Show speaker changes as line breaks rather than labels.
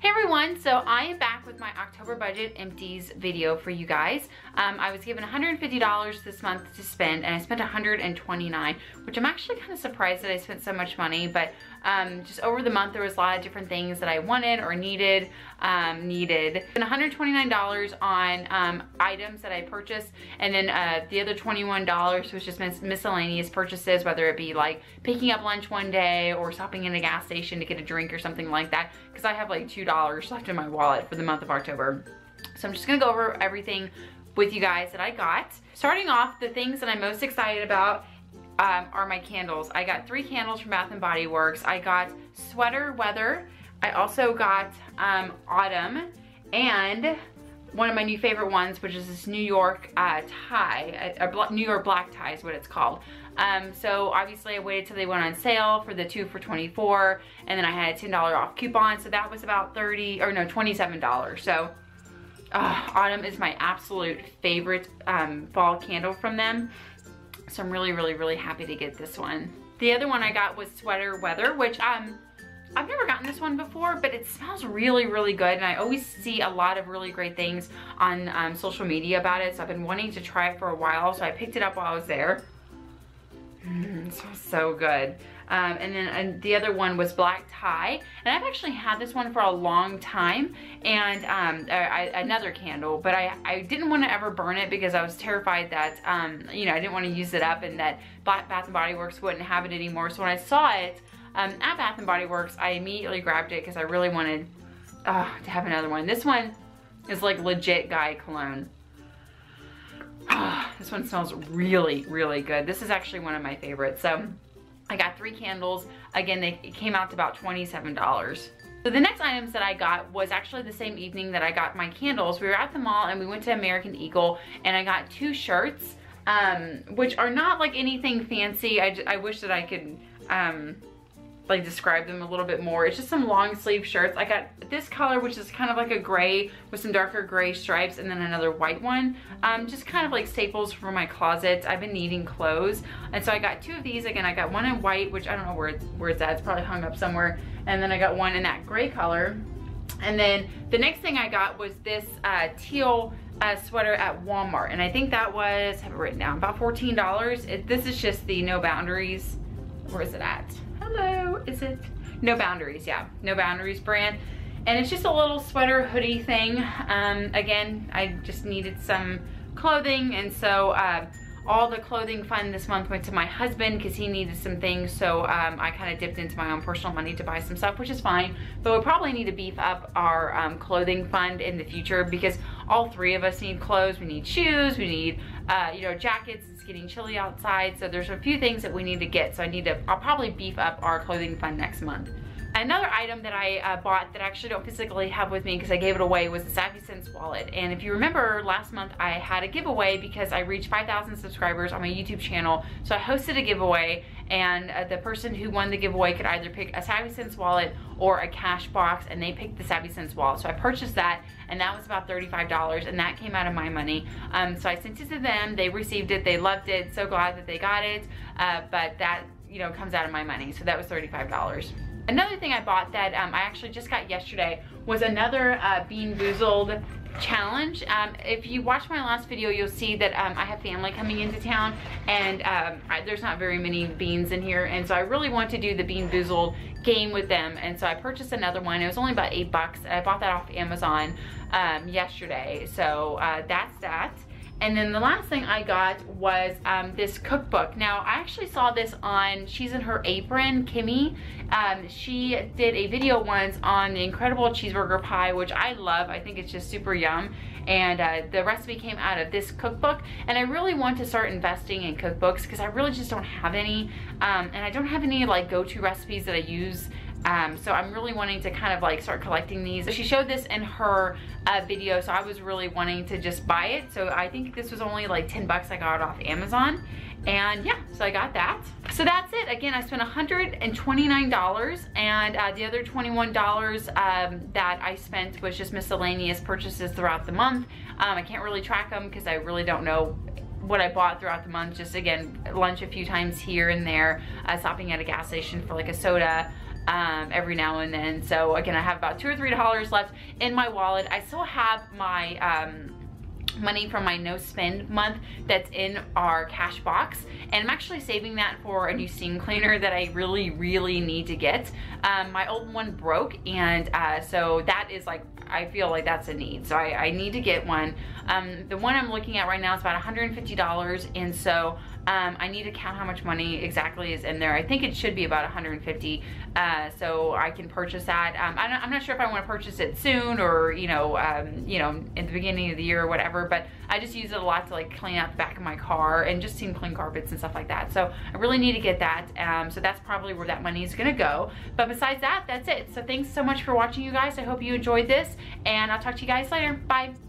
Hey everyone, so I am back with my October budget empties video for you guys. Um, I was given $150 this month to spend and I spent 129, which I'm actually kind of surprised that I spent so much money, but um, just over the month there was a lot of different things that I wanted or needed, um, needed. And $129 on um, items that I purchased and then uh, the other $21 was just mis miscellaneous purchases, whether it be like picking up lunch one day or stopping in a gas station to get a drink or something like that because I have like $2 left in my wallet for the month of October. So I'm just gonna go over everything with you guys that I got. Starting off, the things that I'm most excited about um, are my candles. I got three candles from Bath & Body Works. I got Sweater Weather. I also got um, Autumn and one of my new favorite ones, which is this New York uh, tie, a, a New York black tie is what it's called. Um, so obviously I waited till they went on sale for the two for 24 and then I had a $10 off coupon. So that was about 30 or no, $27. So uh, Autumn is my absolute favorite um, fall candle from them. So I'm really, really, really happy to get this one. The other one I got was Sweater Weather, which um, I've never gotten this one before, but it smells really, really good. And I always see a lot of really great things on um, social media about it. So I've been wanting to try it for a while. So I picked it up while I was there. Mm, smells so good. Um, and then and the other one was black tie. And I've actually had this one for a long time and um, I, another candle, but I, I didn't want to ever burn it because I was terrified that, um, you know, I didn't want to use it up and that Bath & Body Works wouldn't have it anymore. So when I saw it um, at Bath & Body Works, I immediately grabbed it because I really wanted uh, to have another one. This one is like legit guy cologne. This one smells really, really good. This is actually one of my favorites. So I got three candles. Again, they came out to about $27. So the next items that I got was actually the same evening that I got my candles. We were at the mall and we went to American Eagle and I got two shirts, um, which are not like anything fancy. I, I wish that I could um, like describe them a little bit more. It's just some long sleeve shirts. I got this color, which is kind of like a gray with some darker gray stripes and then another white one. Um, just kind of like staples for my closet. I've been needing clothes. And so I got two of these. Again, I got one in white, which I don't know where it's, where it's at. It's probably hung up somewhere. And then I got one in that gray color. And then the next thing I got was this uh, teal uh, sweater at Walmart. And I think that was, have it written down, about $14. It, this is just the No Boundaries. Where is it at? Hello, is it? No Boundaries, yeah, No Boundaries brand. And it's just a little sweater hoodie thing. Um, again, I just needed some clothing and so uh, all the clothing fund this month went to my husband because he needed some things. So um, I kind of dipped into my own personal money to buy some stuff, which is fine. But we'll probably need to beef up our um, clothing fund in the future because all three of us need clothes. We need shoes, we need, uh, you know, jackets. It's getting chilly outside. So there's a few things that we need to get. So I need to, I'll probably beef up our clothing fund next month. Another item that I uh, bought that I actually don't physically have with me because I gave it away was the Savvy Sense wallet. And if you remember last month I had a giveaway because I reached 5,000 subscribers on my YouTube channel. So I hosted a giveaway and uh, the person who won the giveaway could either pick a Savvy Sense wallet or a cash box and they picked the Savvy Sense wallet. So I purchased that and that was about $35 and that came out of my money. Um, so I sent it to them, they received it, they loved it, so glad that they got it, uh, but that you know comes out of my money. So that was $35. Another thing I bought that um, I actually just got yesterday was another uh, Bean Boozled challenge. Um, if you watch my last video, you'll see that um, I have family coming into town and um, I, there's not very many beans in here. And so I really want to do the Bean Boozled game with them. And so I purchased another one. It was only about eight bucks. I bought that off Amazon um, yesterday. So uh, that's that. And then the last thing I got was um, this cookbook. Now, I actually saw this on She's in Her Apron, Kimmy. Um, she did a video once on the incredible cheeseburger pie, which I love. I think it's just super yum. And uh, the recipe came out of this cookbook. And I really want to start investing in cookbooks because I really just don't have any. Um, and I don't have any like go-to recipes that I use um, so I'm really wanting to kind of like start collecting these. She showed this in her uh, video, so I was really wanting to just buy it. So I think this was only like 10 bucks I got off Amazon. And yeah, so I got that. So that's it. Again, I spent $129 and uh, the other $21 um, that I spent was just miscellaneous purchases throughout the month. Um, I can't really track them because I really don't know what I bought throughout the month. Just again, lunch a few times here and there, uh, stopping at a gas station for like a soda, um, every now and then. So again, I have about two or three dollars left in my wallet. I still have my um, money from my no spend month that's in our cash box. And I'm actually saving that for a new steam cleaner that I really really need to get. Um, my old one broke and uh, so that is like I feel like that's a need. So I, I need to get one. Um, the one I'm looking at right now is about $150 and so um, I need to count how much money exactly is in there. I think it should be about 150 uh, so I can purchase that. Um, I'm, not, I'm, not, sure if I want to purchase it soon or, you know, um, you know, in the beginning of the year or whatever, but I just use it a lot to like clean out the back of my car and just seem clean carpets and stuff like that. So I really need to get that. Um, so that's probably where that money is to go. But besides that, that's it. So thanks so much for watching you guys. I hope you enjoyed this and I'll talk to you guys later. Bye.